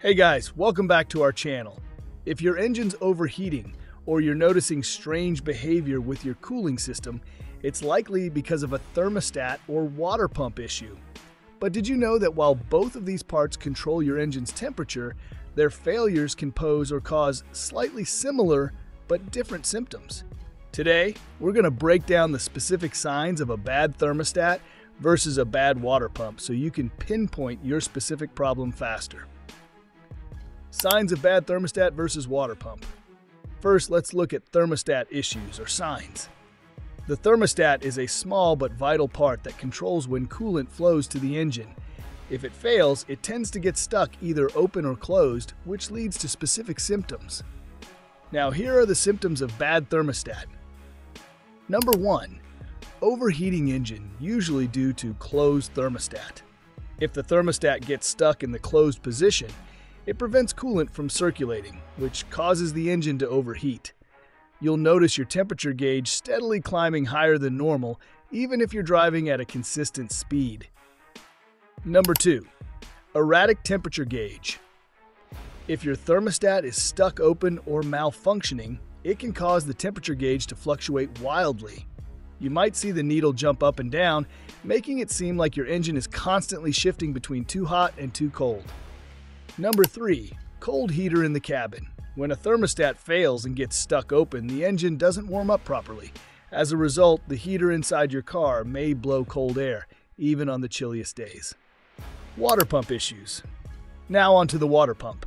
Hey guys, welcome back to our channel. If your engine's overheating or you're noticing strange behavior with your cooling system, it's likely because of a thermostat or water pump issue. But did you know that while both of these parts control your engine's temperature, their failures can pose or cause slightly similar but different symptoms? Today, we're going to break down the specific signs of a bad thermostat versus a bad water pump so you can pinpoint your specific problem faster. Signs of bad thermostat versus water pump. First, let's look at thermostat issues or signs. The thermostat is a small but vital part that controls when coolant flows to the engine. If it fails, it tends to get stuck either open or closed, which leads to specific symptoms. Now, here are the symptoms of bad thermostat. Number 1. Overheating engine, usually due to closed thermostat. If the thermostat gets stuck in the closed position, it prevents coolant from circulating, which causes the engine to overheat. You'll notice your temperature gauge steadily climbing higher than normal, even if you're driving at a consistent speed. Number 2. Erratic temperature gauge. If your thermostat is stuck open or malfunctioning, it can cause the temperature gauge to fluctuate wildly. You might see the needle jump up and down, making it seem like your engine is constantly shifting between too hot and too cold. Number 3. Cold heater in the cabin. When a thermostat fails and gets stuck open, the engine doesn't warm up properly. As a result, the heater inside your car may blow cold air, even on the chilliest days. Water pump issues. Now onto the water pump.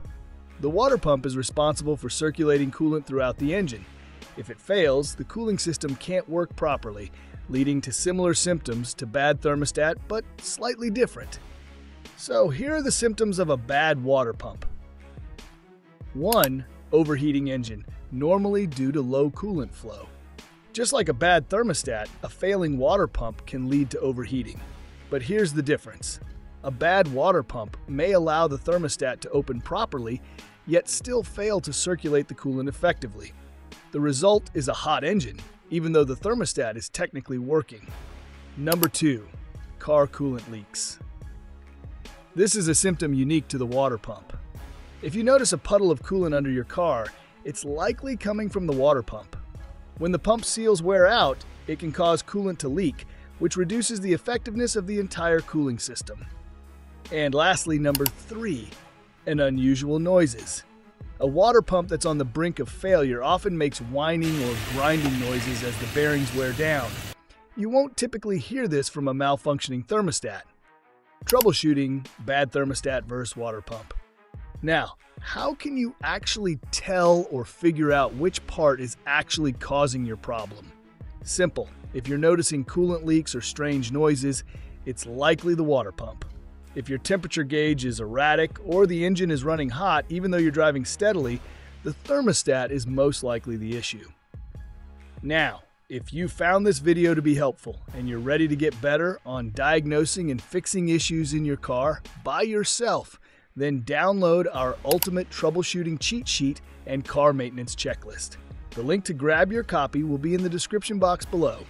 The water pump is responsible for circulating coolant throughout the engine. If it fails, the cooling system can't work properly, leading to similar symptoms to bad thermostat, but slightly different. So here are the symptoms of a bad water pump. 1. Overheating engine, normally due to low coolant flow. Just like a bad thermostat, a failing water pump can lead to overheating. But here's the difference. A bad water pump may allow the thermostat to open properly, yet still fail to circulate the coolant effectively. The result is a hot engine, even though the thermostat is technically working. Number 2. Car coolant leaks. This is a symptom unique to the water pump. If you notice a puddle of coolant under your car, it's likely coming from the water pump. When the pump seals wear out, it can cause coolant to leak, which reduces the effectiveness of the entire cooling system. And lastly, number three, an unusual noises. A water pump that's on the brink of failure often makes whining or grinding noises as the bearings wear down. You won't typically hear this from a malfunctioning thermostat. Troubleshooting bad thermostat versus water pump. Now, how can you actually tell or figure out which part is actually causing your problem? Simple. If you're noticing coolant leaks or strange noises, it's likely the water pump. If your temperature gauge is erratic or the engine is running hot even though you're driving steadily, the thermostat is most likely the issue. Now, if you found this video to be helpful and you're ready to get better on diagnosing and fixing issues in your car by yourself, then download our ultimate troubleshooting cheat sheet and car maintenance checklist. The link to grab your copy will be in the description box below.